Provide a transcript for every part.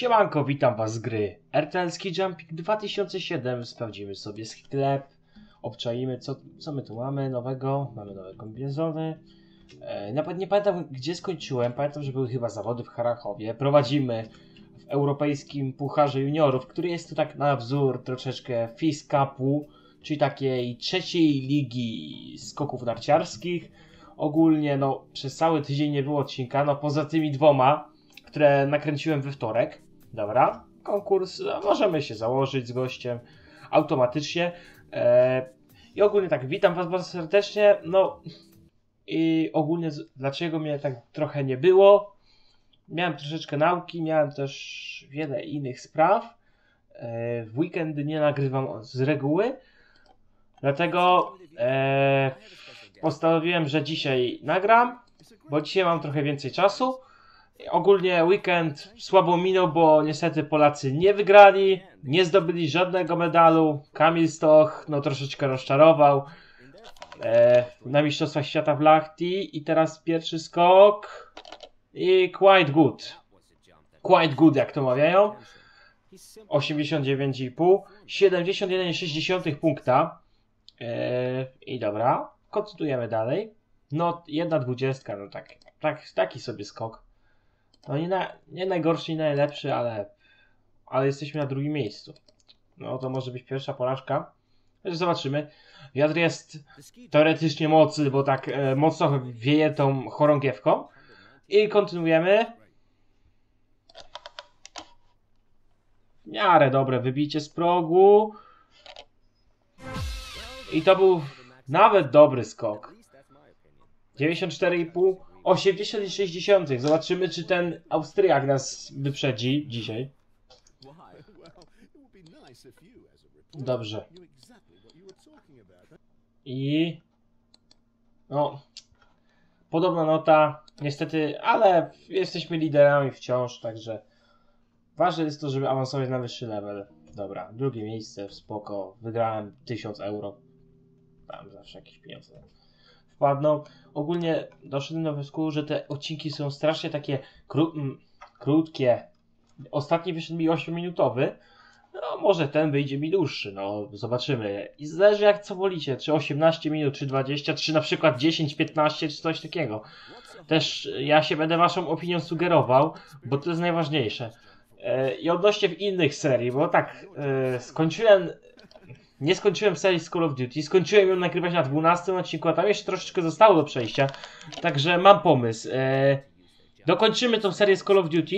Siemanko, witam was z gry RTL Ski Jumping 2007. Sprawdzimy sobie sklep, obczaimy co, co my tu mamy nowego. Mamy nowe kombinezony. E, nawet nie pamiętam gdzie skończyłem, pamiętam, że były chyba zawody w Harachowie. Prowadzimy w Europejskim Pucharze Juniorów, który jest to tak na wzór troszeczkę FIS Cupu, czyli takiej trzeciej ligi skoków narciarskich. Ogólnie no przez cały tydzień nie było odcinka, no poza tymi dwoma, które nakręciłem we wtorek. Dobra, konkurs, no, możemy się założyć z gościem automatycznie. E, I ogólnie tak, witam Was bardzo serdecznie. No i ogólnie dlaczego mnie tak trochę nie było? Miałem troszeczkę nauki, miałem też wiele innych spraw. E, w weekendy nie nagrywam z reguły, dlatego e, postanowiłem, że dzisiaj nagram, bo dzisiaj mam trochę więcej czasu. Ogólnie weekend słabo minął, bo niestety Polacy nie wygrali, nie zdobyli żadnego medalu. Kamil Stoch no troszeczkę rozczarował e, na Mistrzostwach Świata w Lahti i teraz pierwszy skok i quite good. Quite good jak to mawiają. 89,5 71,6 punkta. E, I dobra, kontynuujemy dalej. No, jedna dwudziestka, no tak, tak, taki sobie skok. No nie, na, nie najgorszy, nie najlepszy, ale, ale jesteśmy na drugim miejscu. No to może być pierwsza porażka. Także zobaczymy. Wiatr jest teoretycznie mocny, bo tak e, mocno wieje tą chorągiewką. I kontynuujemy. W miarę dobre wybicie z progu. I to był nawet dobry skok. 94,5, 80,6. Zobaczymy, czy ten Austriak nas wyprzedzi dzisiaj. Dobrze. I. No. Podobna nota, niestety, ale jesteśmy liderami wciąż, także. Ważne jest to, żeby awansować na wyższy level. Dobra, drugie miejsce, spoko. Wygrałem 1000 euro. Tam zawsze jakieś pieniądze wpadną. Ogólnie doszedłem do wniosku, że te odcinki są strasznie takie kró mm, krótkie. Ostatni wyszedł mi 8-minutowy. No, może ten wyjdzie mi dłuższy, no zobaczymy. I zależy jak co wolicie, czy 18 minut, czy 20, czy na przykład 10, 15, czy coś takiego. Też ja się będę waszą opinią sugerował, bo to jest najważniejsze. E, I odnośnie w innych serii, bo tak, e, skończyłem nie skończyłem serii z Call of Duty, skończyłem ją nagrywać na 12 odcinku, a tam jeszcze troszeczkę zostało do przejścia, także mam pomysł. E, dokończymy tą serię z Call of Duty,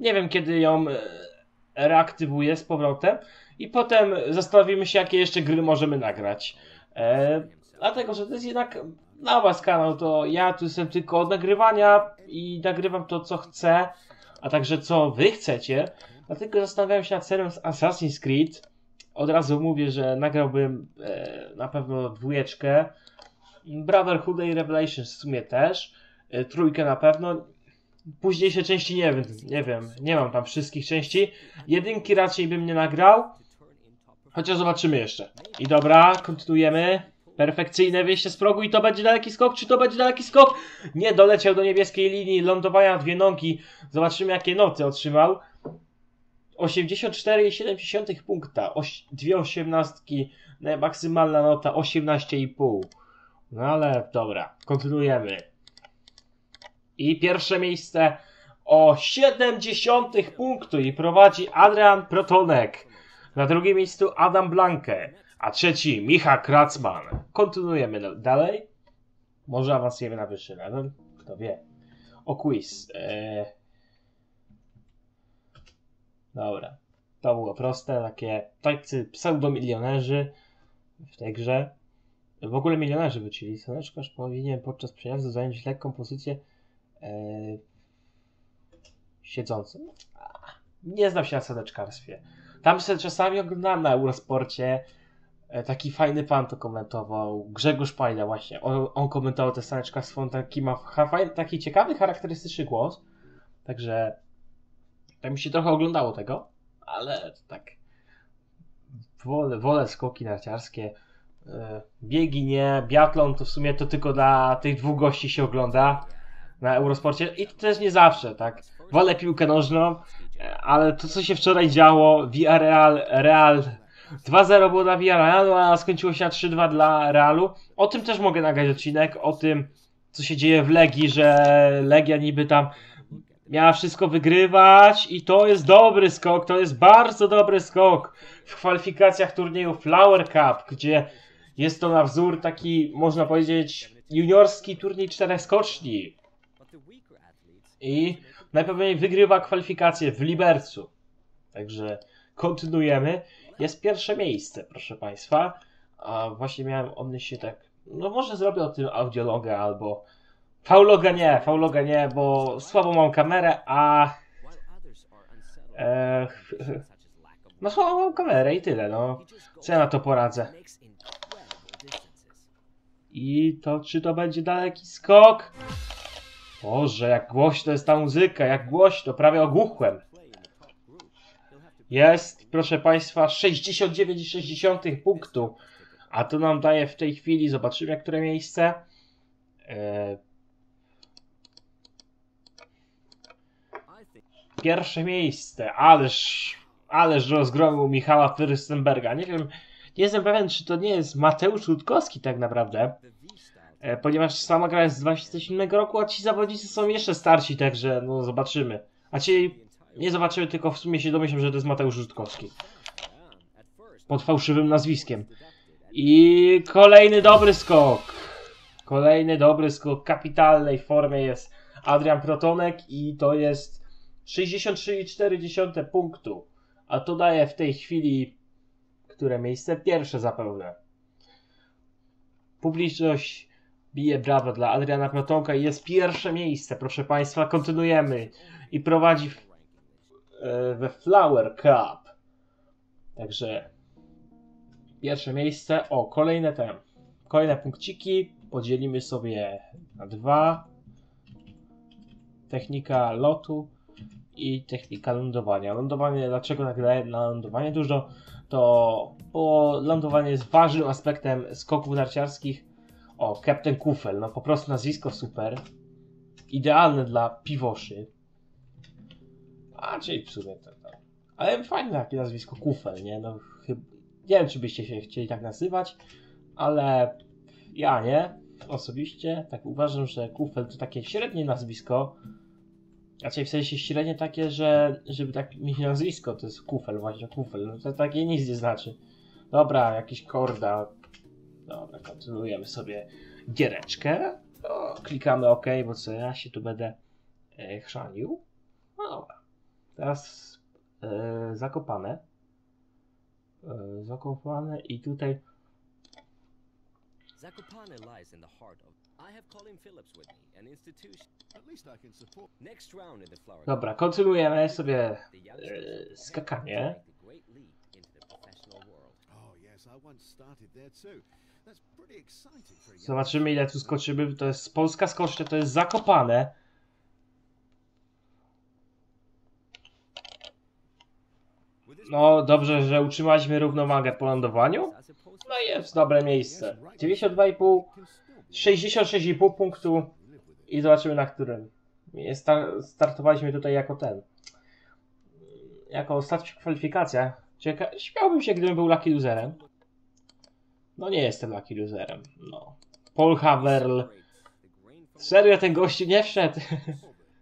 nie wiem kiedy ją e, reaktywuję z powrotem i potem zastanowimy się jakie jeszcze gry możemy nagrać. E, dlatego, że to jest jednak na was kanał, to ja tu jestem tylko od nagrywania i nagrywam to co chcę, a także co wy chcecie, dlatego zastanawiałem się nad serią z Assassin's Creed, od razu mówię, że nagrałbym e, na pewno dwójeczkę. Brotherhood i Revelations w sumie też. E, trójkę na pewno. Późniejsze części nie wiem, nie wiem, nie mam tam wszystkich części. Jedynki raczej bym nie nagrał. Chociaż zobaczymy jeszcze. I dobra, kontynuujemy. Perfekcyjne wyjście z progu i to będzie daleki skok, czy to będzie daleki skok? Nie, doleciał do niebieskiej linii, lądowania dwie nogi. Zobaczymy jakie noty otrzymał. 84,7 punkta, oś, dwie osiemnastki, maksymalna nota 18,5. No ale dobra, kontynuujemy. I pierwsze miejsce o 70 punktu i prowadzi Adrian Protonek. Na drugim miejscu Adam Blanke, a trzeci Micha Kracman. Kontynuujemy dalej. Może awansujemy na wyższy level, kto wie. O quiz. Eee... Dobra. To było proste, takie tacy pseudomilionerzy w tej grze. W ogóle milionerzy wrócili. Słoneczko powinien podczas przejazdu zająć lekką pozycję e, siedzącą. A, Nie znam się na sadeczkarstwie. Tam sobie czasami oglądałem na Eurosporcie. e, Taki fajny pan to komentował. Grzegorz Pajda właśnie. On, on komentował te saneczkarstwo. On taki ma taki ciekawy, charakterystyczny głos. Także tak mi się trochę oglądało tego, ale tak wolę, wolę skoki narciarskie. E, Biegi nie, biatlon to w sumie to tylko dla tych dwóch gości się ogląda na Eurosporcie i to też nie zawsze, tak. Wolę piłkę nożną, ale to co się wczoraj działo, Villarreal, Real 2-0 było dla Villarrealu, a skończyło się na 3-2 dla Realu. O tym też mogę nagrać odcinek, o tym co się dzieje w Legii, że Legia niby tam miała wszystko wygrywać i to jest dobry skok, to jest bardzo dobry skok w kwalifikacjach turnieju Flower Cup, gdzie jest to na wzór taki, można powiedzieć, juniorski turniej czterech skoczni. I najpewniej wygrywa kwalifikacje w Libercu. Także kontynuujemy. Jest pierwsze miejsce, proszę Państwa. A właśnie miałem odnieść się tak. No może zrobię o tym audiologa albo. Fauloga nie, fauloga nie, bo słabo mam kamerę, a. E, no słabo mam kamerę i tyle, no. Co ja na to poradzę? I to czy to będzie daleki skok? Boże, jak głośno jest ta muzyka, jak głośno, prawie ogłuchłem. Jest, proszę Państwa, 69,6 punktu. A to nam daje w tej chwili, zobaczymy, które miejsce. E... Pierwsze miejsce, ależ, ależ rozgromił Michała Fürstenberga. Nie wiem, nie jestem pewien, czy to nie jest Mateusz Rutkowski tak naprawdę. E, ponieważ sama gra jest z 2007 roku, a ci zawodnicy są jeszcze starsi, także no zobaczymy. A ci nie zobaczymy, tylko w sumie się domyślam, że to jest Mateusz Rutkowski. Pod fałszywym nazwiskiem. I kolejny dobry skok. Kolejny dobry skok. Kapitalnej formie jest Adrian Protonek i to jest 63,4 punktu. A to daje w tej chwili które miejsce? Pierwsze zapewne. Publiczność bije brawo dla Adriana Protonka i jest pierwsze miejsce, proszę Państwa. Kontynuujemy i prowadzi w, e, we Flower Cup. Także pierwsze miejsce. O, kolejne te, kolejne punkciki podzielimy sobie na dwa. Technika lotu i technika lądowania. Lądowanie, dlaczego nagle na lądowanie dużo? To bo lądowanie jest ważnym aspektem skoków narciarskich. O, Captain Kufel, no po prostu nazwisko super. Idealne dla piwoszy. A, czyli w sumie to, to. Ale fajne takie nazwisko Kufel, nie? No, chyba, nie wiem, czy byście się chcieli tak nazywać, ale ja nie. Osobiście tak uważam, że Kufel to takie średnie nazwisko, Raczej w sensie średnie takie, że żeby tak mieć nazwisko, to jest kufel, właśnie kufel. No to takie nic nie znaczy. Dobra, jakiś korda. Dobra, kontynuujemy sobie giereczkę. Klikamy OK, bo co ja się tu będę e, chrzanił. No dobra. Teraz e, zakopane. E, zakopane i tutaj Zakopane lies in the heart of. I have Colin Phillips with me, an institution. At least I can support. Next round in the flower. Dobra, kontynuujemy sobie e, skakanie. Oh. Zobaczymy ile tu skoczymy. To jest polska skocznia, to jest zakopane. No dobrze, że utrzymaliśmy równowagę po lądowaniu. No i jest dobre miejsce. 92,5, can still be 66,5 punktu i zobaczymy na którym. Star startowaliśmy tutaj jako ten. Jako ostatni w kwalifikacjach. Cieka śmiałbym się, gdybym był lucky loserem. No nie jestem lucky loserem. No. Paul Haverl. Serio ten gościu nie wszedł.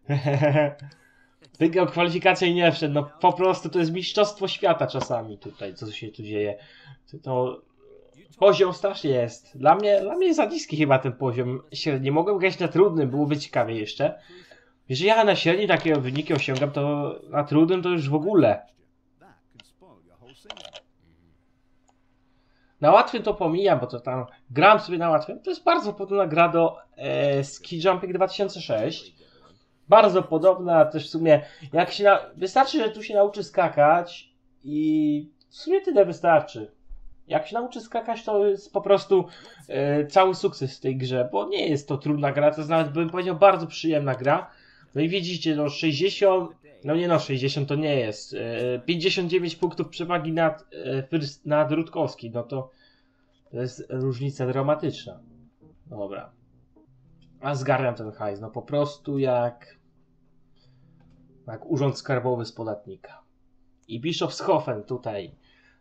Wygrał kwalifikację i nie wszedł. No po prostu to jest mistrzostwo świata czasami tutaj, co się tu dzieje. To poziom strasznie jest. Dla mnie, dla mnie jest za niski chyba ten poziom średni. Mogłem grać na trudnym, byłoby ciekawie jeszcze. Jeżeli ja na średni takie wyniki osiągam, to na trudnym to już w ogóle. Na łatwym to pomijam, bo to tam gram sobie na łatwym. To jest bardzo podobna gra do e, Ski Jumping 2006. Bardzo podobna, też w sumie jak się na... Wystarczy, że tu się nauczy skakać i w sumie tyle wystarczy. Jak się nauczy skakać, to jest po prostu e, cały sukces w tej grze, bo nie jest to trudna gra, to jest nawet bym powiedział bardzo przyjemna gra. No i widzicie, no 60, no nie no 60 to nie jest, e, 59 punktów przewagi nad, e, nad Rutkowski, no to to jest różnica dramatyczna. Dobra. A zgarniam ten hajs, no po prostu jak Jak urząd skarbowy z podatnika. I Bischofshofen tutaj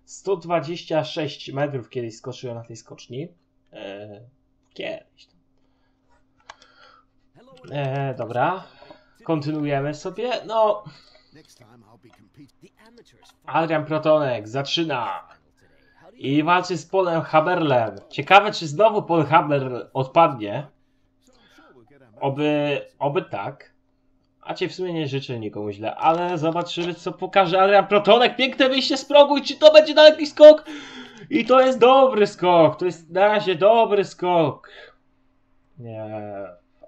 126 metrów kiedyś skoczyłem na tej skoczni. Eee, kiedyś. Eee, dobra. Kontynuujemy sobie. No, Adrian Protonek zaczyna. I walczy z Polem Haberlem. Ciekawe, czy znowu Paul Haber odpadnie. Oby, oby tak. A cię w sumie nie życzę nikomu źle, ale zobaczymy, co pokaże Adrian Protonek. Piękne wyjście z progu i czy to będzie daleki skok? I to jest dobry skok. To jest na razie dobry skok. Nie.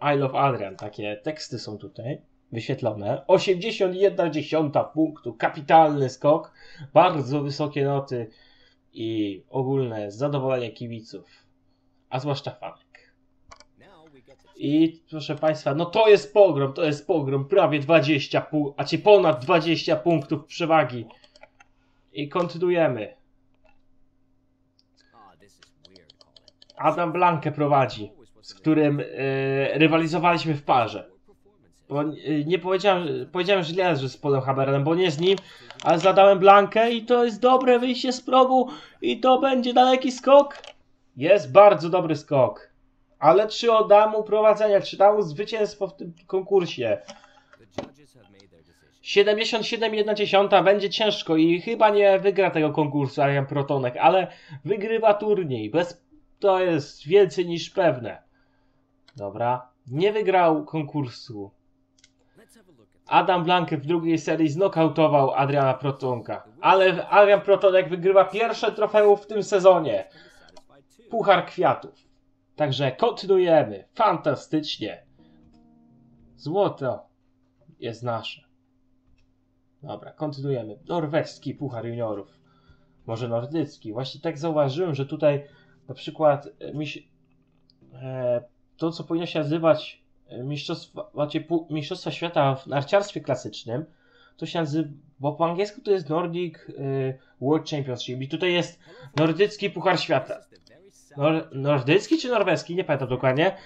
I love Adrian. Takie teksty są tutaj wyświetlone. 81 dziesiąta punktu. Kapitalny skok. Bardzo wysokie noty i ogólne zadowolenie kibiców. A zwłaszcza fanek. now we get the I proszę Państwa, no to jest pogrom, to jest pogrom, prawie 20 punktów, a ci ponad 20 punktów przewagi. I kontynuujemy. Adam Blankę prowadzi, z którym e, rywalizowaliśmy w parze. Bo e, nie powiedziałem, powiedziałem źle, że z Polem Haberem, bo nie z nim, ale zadałem Blankę i to jest dobre wyjście z progu i to będzie daleki skok. Jest bardzo dobry skok. Ale czy oddam mu prowadzenie, czy dam mu zwycięstwo w tym konkursie? The judges have made their decision. 77,1 będzie ciężko i chyba nie wygra tego konkursu Arian Protonek, ale wygrywa turniej. Bez... To jest więcej niż pewne. Dobra. Nie wygrał konkursu. Adam Blanke w drugiej serii znokautował Adriana Protonka. Ale Adrian Protonek wygrywa pierwsze trofeum w tym sezonie. Puchar Kwiatów. Także kontynuujemy. Fantastycznie. Złoto jest nasze. Dobra, kontynuujemy. Norweski Puchar Juniorów. Może nordycki. Właśnie tak zauważyłem, że tutaj na przykład e, mi się, e, to, co powinno się nazywać e, mistrzostwa, znaczy, mistrzostwa świata w narciarstwie klasycznym, to się nazywa, bo po angielsku to jest Nordic e, World Championship i tutaj jest nordycki Puchar Świata. Nor nordycki czy norweski? Nie pamiętam dokładnie.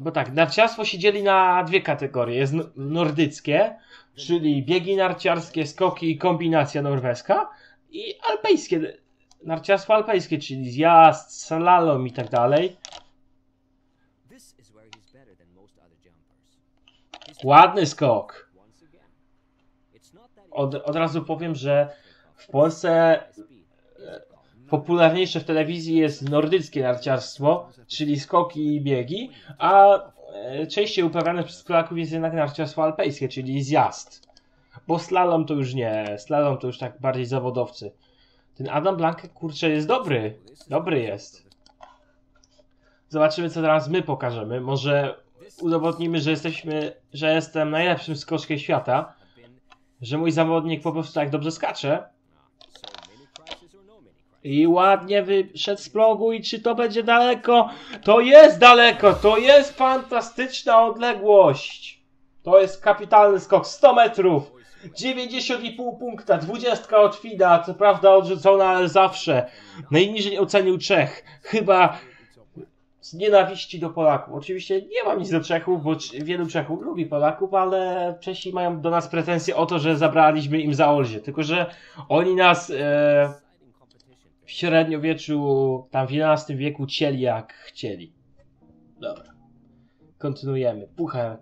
Bo tak, narciarstwo się dzieli na dwie kategorie. Jest nordyckie, czyli biegi narciarskie, skoki i kombinacja norweska i alpejskie, narciarstwo alpejskie, czyli zjazd, slalom i tak dalej. Ładny skok. Od, od razu powiem, że w Polsce popularniejsze w telewizji jest nordyckie narciarstwo, czyli skoki i biegi, a e, częściej uprawiane przez Polaków jest jednak narciarstwo alpejskie, czyli zjazd. Bo slalom to już nie, slalom to już tak bardziej zawodowcy. Ten Adam Blanke, kurczę, jest dobry. Dobry jest. Zobaczymy, co teraz my pokażemy. Może udowodnimy, że jesteśmy, że jestem najlepszym skoczkiem świata, że mój zawodnik po prostu tak dobrze skacze. I ładnie wyszedł z progu i czy to będzie daleko? To jest daleko, to jest fantastyczna odległość. To jest kapitalny skok, 100 metrów. 90,5 punkta, 20 od Fida, co prawda odrzucona, ale zawsze. Najniżej ocenił Czech. Chyba z nienawiści do Polaków. Oczywiście nie mam nic do Czechów, bo wielu Czechów lubi Polaków, ale Czesi mają do nas pretensje o to, że zabraliśmy im za Olzie. Tylko, że oni nas... E. w średniowieczu, tam w XI wieku cieli jak chcieli. Dobra. Kontynuujemy. Puchar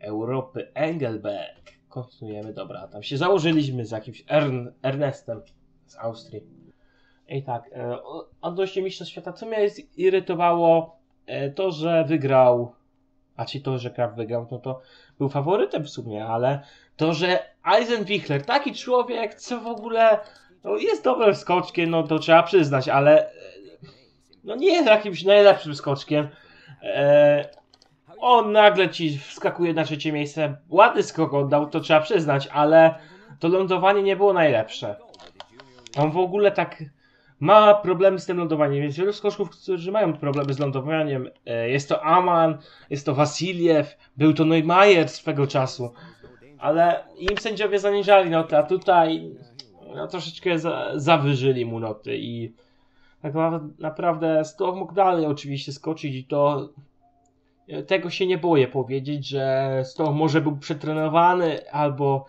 Europy Engelberg. Kontynuujemy, dobra. Tam się założyliśmy z jakimś Ern Ernestem z Austrii. I tak, e, odnośnie Mistrzostw Świata, co mnie zirytowało, e, to, że wygrał, a czy to, że Kraft wygrał, no to był faworytem w sumie, ale to, że Eisenwichler, taki człowiek, co w ogóle no jest dobrym skoczkiem, no to trzeba przyznać, ale no nie jest jakimś najlepszym skoczkiem. E, on nagle ci wskakuje na trzecie miejsce. Ładny skok oddał, to trzeba przyznać, ale to lądowanie nie było najlepsze. On w ogóle tak ma problemy z tym lądowaniem. Jest wielu skoczków, którzy mają problemy z lądowaniem. E, Jest to Aman, jest to Wasiliew, był to Neumayer swego czasu. Ale im sędziowie zaniżali noty, a tutaj no, troszeczkę za, zawyżyli mu noty i tak naprawdę, Stoch mógł dalej oczywiście skoczyć i to e, tego się nie boję powiedzieć, że Stoch może był przetrenowany albo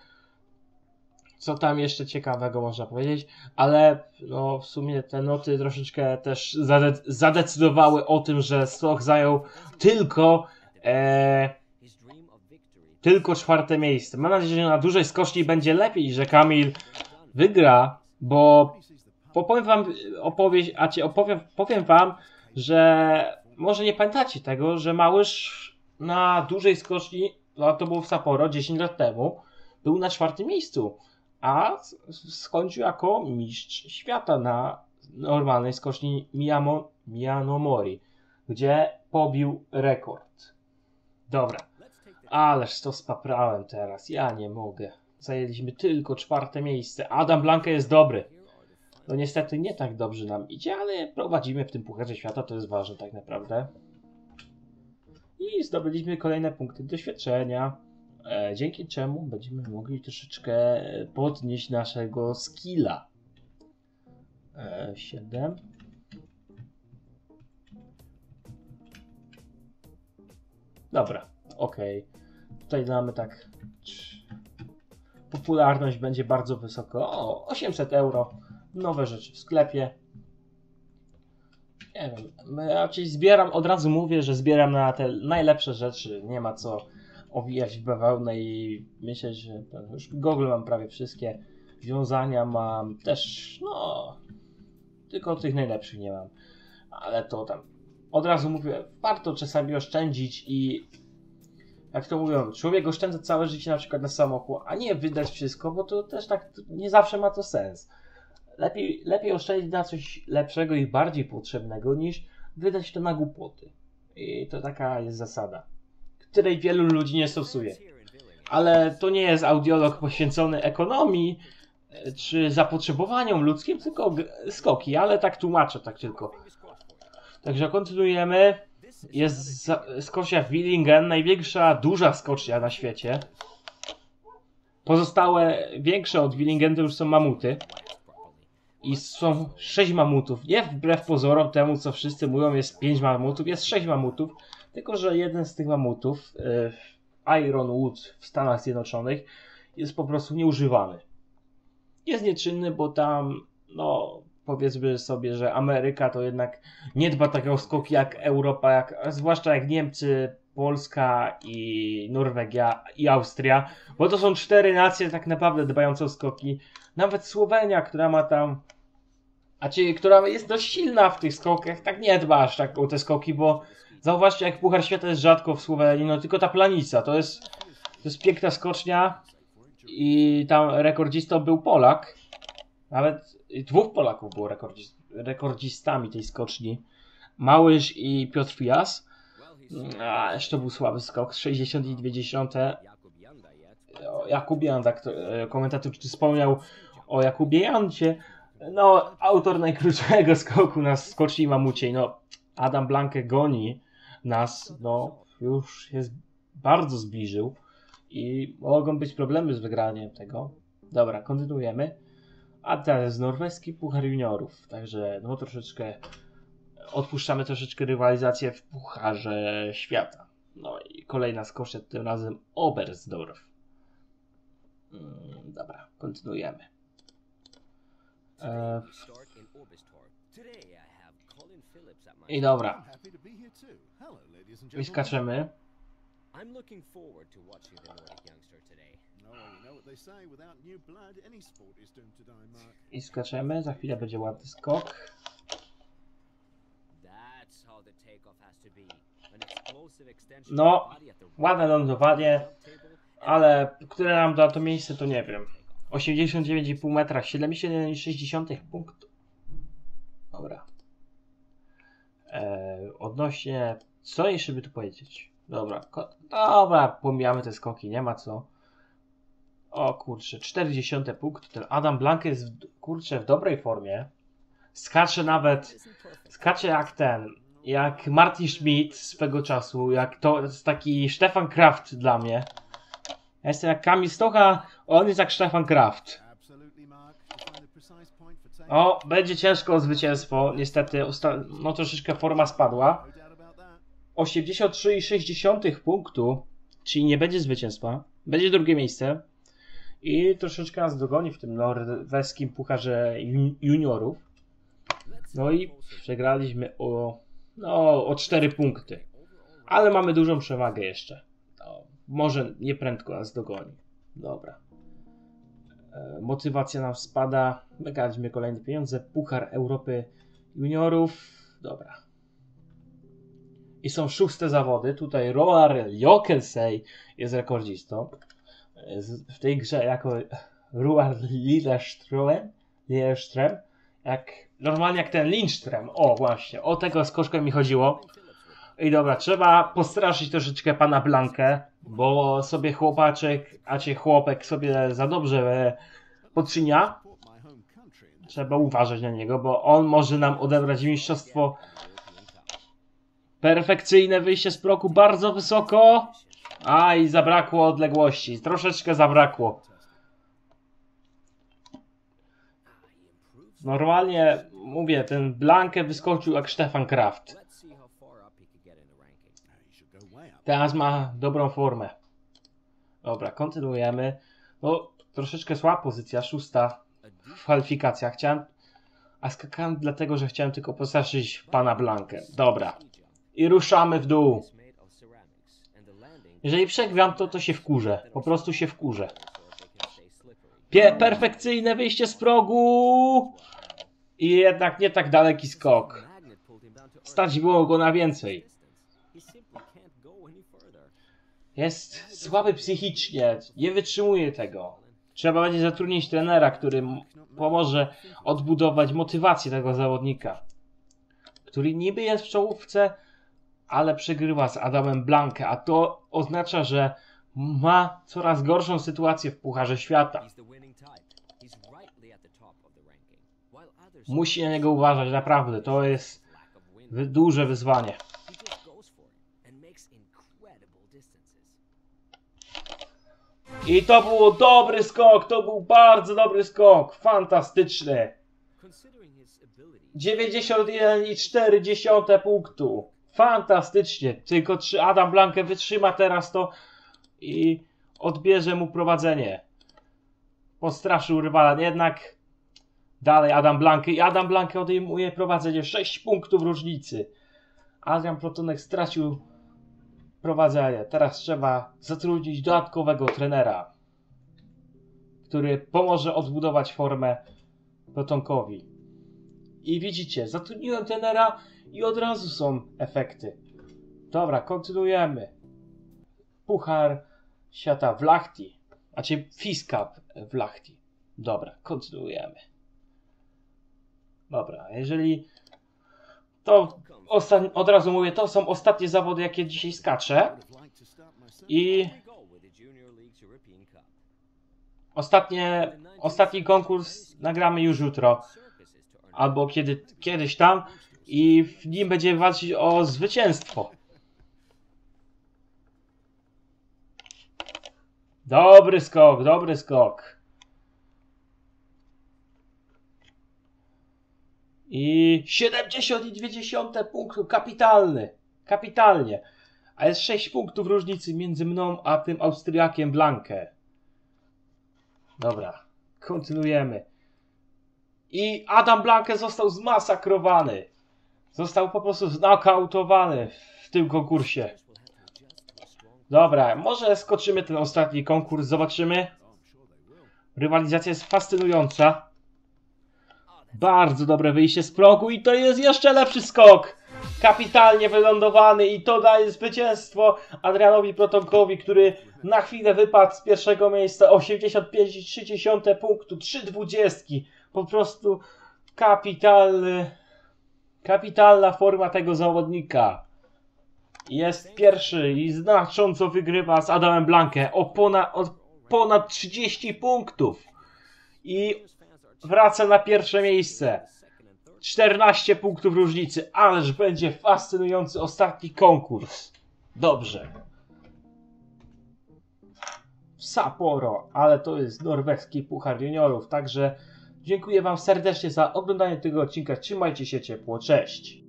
co tam jeszcze ciekawego można powiedzieć, ale no w sumie te noty troszeczkę też zade zadecydowały o tym, że Stoch zajął tylko e, tylko czwarte miejsce. Mam nadzieję, że na dużej skoczni będzie lepiej że Kamil wygra, bo opowiem wam opowieść, a ci opowiem, powiem wam, że może nie pamiętacie tego, że Małysz na dużej skoczni, no to było w Sapporo 10 lat temu, był na czwartym miejscu, a skończył jako mistrz świata na normalnej skoczni Miyamo, Miyanomori, gdzie pobił rekord. Dobra. Ależ to spaprałem teraz, ja nie mogę. Zajęliśmy tylko czwarte miejsce. Adam Blanka jest dobry. No niestety nie tak dobrze nam idzie, ale prowadzimy w tym Pucharze Świata, to jest ważne tak naprawdę. I zdobyliśmy kolejne punkty doświadczenia, e, dzięki czemu będziemy mogli troszeczkę podnieść naszego skilla. E, 7. Dobra, okej. Tutaj mamy tak. Popularność będzie bardzo wysoko. O, 800 euro. Nowe rzeczy w sklepie. Nie wiem. Raczej zbieram, od razu mówię, że zbieram na te najlepsze rzeczy. Nie ma co owijać w bawełnę i myślę, że już Google mam prawie wszystkie. Wiązania mam też, no. Tylko tych najlepszych nie mam. Ale to tam. Od razu mówię, warto czasami oszczędzić i jak to mówią, człowiek oszczędza całe życie na przykład na samochód, a nie wydać wszystko, bo to też tak nie zawsze ma to sens. Lepiej, lepiej oszczędzić na coś lepszego i bardziej potrzebnego, niż wydać to na głupoty. I to taka jest zasada, której wielu ludzi nie stosuje. Ale to nie jest audiolog poświęcony ekonomii e, czy zapotrzebowaniom ludzkim, tylko skoki, ale tak tłumaczę, tak tylko. Także kontynuujemy. Jest skocznia Willingen, największa, duża skocznia na świecie. Pozostałe większe od Willingen to już są mamuty. I są sześć mamutów. Nie wbrew pozorom temu, co wszyscy mówią, jest pięć mamutów, jest sześć mamutów. Tylko, że jeden z tych mamutów, e, Ironwood w Stanach Zjednoczonych, jest po prostu nieużywany. Jest nieczynny, bo tam, no, powiedzmy sobie, że Ameryka to jednak nie dba tak o skoki jak Europa, jak, zwłaszcza jak Niemcy, Polska i Norwegia i Austria, bo to są cztery nacje tak naprawdę dbające o skoki. Nawet Słowenia, która ma tam, a czyli która jest dość silna w tych skokach, tak nie dba aż tak o te skoki, bo zauważcie jak Puchar Świata jest rzadko w Słowenii, no tylko ta planica, to jest, to jest piękna skocznia i tam rekordzistą był Polak, nawet dwóch Polaków było rekordzis, rekordzistami tej skoczni, Małysz i Piotr he's a jeszcze był słaby skok, 60,2 Jakub Janda yet. o Jakubie Janda, e, komentator czy wspomniał o Jakubie Jandzie, no autor najkrótszego skoku na skoczni mamuciej, no Adam Blankę goni nas, no już jest bardzo zbliżył i mogą być problemy z wygraniem tego. Dobra, kontynuujemy. A teraz norweski Puchar Juniorów, także no troszeczkę odpuszczamy troszeczkę rywalizację w Pucharze Świata. No i kolejna skocznia, tym razem Oberstdorf. Mm, Dobra, kontynuujemy. E, I dobra, i. I'm looking forward to watching the Nordic youngster today. Mark. I skaczemy, za chwilę będzie ładny skok. No, Ładne lądowanie, ale które nam da to miejsce, to nie wiem. 89,5 metra, 71,6 punktu. Dobra. E, odnośnie, co jeszcze by tu powiedzieć? Dobra, dobra, pomijamy te skoki, nie ma co. O kurczę, 40 punkt. Ten Adam Blank jest, kurczę, w dobrej formie. Skacze nawet, skacze jak ten, jak Martin Schmidt swego czasu, jak to jest taki Stefan Kraft dla mnie. Ja jestem jak Kamil Stocha, on jest jak Stefan Kraft. O, będzie ciężko o zwycięstwo. Niestety, no troszeczkę forma spadła. No doubt about that. 83,6 punktu, czyli nie będzie zwycięstwa. Będzie drugie miejsce. I troszeczkę nas dogoni w tym norweskim pucharze jun- juniorów. No i przegraliśmy o, no, o 4 punkty. Ale mamy dużą przewagę jeszcze. No, może nie prędko nas dogoni. Dobra. E, motywacja nam spada. Wygraliśmy kolejne pieniądze. Puchar Europy Juniorów. Dobra. I są szóste zawody. Tutaj Roar Jokelsey jest rekordzistą. Z- W tej grze jako Roar Lilleström. Lilleström. Jak, normalnie jak ten Lindström. O, właśnie. O tego skoczkę mi chodziło. I dobra, trzeba postraszyć troszeczkę pana Blankę, bo sobie chłopaczek, a cię chłopek sobie za dobrze e, this Trzeba uważać na niego, bo on może nam odebrać mistrzostwo. Perfekcyjne wyjście z progu, bardzo wysoko. A i zabrakło odległości. Troszeczkę zabrakło. Normalnie, mówię, ten Blankę wyskoczył jak Stefan Kraft. Teraz ma dobrą formę. Dobra, kontynuujemy. No, troszeczkę słaba pozycja, szósta w kwalifikacjach. Chciałem, a skakałem dlatego, że chciałem tylko postraszyć pana Blankę. Dobra. I ruszamy w dół. Jeżeli przegram to, to się wkurzę. Po prostu się wkurzę. Pie perfekcyjne wyjście z progu. I jednak nie tak daleki skok. Stać było go na więcej. Jest słaby psychicznie. Nie wytrzymuje tego. Trzeba będzie zatrudnić trenera, który pomoże odbudować motywację tego zawodnika. Który niby jest w czołówce, ale przegrywa z Adamem Blankę, a to oznacza, że ma coraz gorszą sytuację w Pucharze Świata. Musi na niego uważać, naprawdę. To jest duże wyzwanie. I to był dobry skok, to był bardzo dobry skok. Fantastyczny. Considering his ability, 91,4 punktu. Fantastycznie. Tylko czy Adam Blankę wytrzyma teraz to i odbierze mu prowadzenie. Postraszył rywala. Jednak dalej Adam Blankę i Adam Blankę odejmuje prowadzenie. 6 punktów różnicy. Adrian Protonek stracił prowadzenie. Teraz trzeba zatrudnić dodatkowego trenera, który pomoże odbudować formę Protonkowi. I widzicie, zatrudniłem tenera i od razu są efekty. Dobra, kontynuujemy. Puchar świata w Lahti. Znaczy Fiskap w Lahti. Dobra, kontynuujemy. Dobra, jeżeli to od razu mówię, to są ostatnie zawody, jakie dzisiaj skaczę. I ostatnie, ostatni konkurs nagramy już jutro. Albo kiedy, kiedyś tam i w nim będziemy walczyć o zwycięstwo. Dobry skok, dobry skok. I 70,2 punktu, kapitalny, kapitalnie. A jest 6 punktów różnicy między mną a tym Austriakiem Blankę. Dobra, kontynuujemy. I Adam Blanke został zmasakrowany. Został po prostu znakautowany w tym konkursie. Dobra, może skoczymy ten ostatni konkurs, zobaczymy. Rywalizacja jest fascynująca. Bardzo dobre wyjście z progu i to jest jeszcze lepszy skok. Kapitalnie wylądowany i to daje zwycięstwo Adrianowi Protonkowi, który na chwilę wypadł z pierwszego miejsca 85,3 punktu, 3,20. Po prostu kapitalny, kapitalna forma tego zawodnika. Jest pierwszy i znacząco wygrywa z Adamem Blankę o ponad, o ponad 30 punktów. I wraca na pierwsze miejsce. second and third 14 punktów różnicy, ależ będzie fascynujący ostatni konkurs. Dobrze. Sapporo, ale to jest norweski puchar juniorów, także dziękuję Wam serdecznie za oglądanie tego odcinka. Trzymajcie się ciepło, cześć.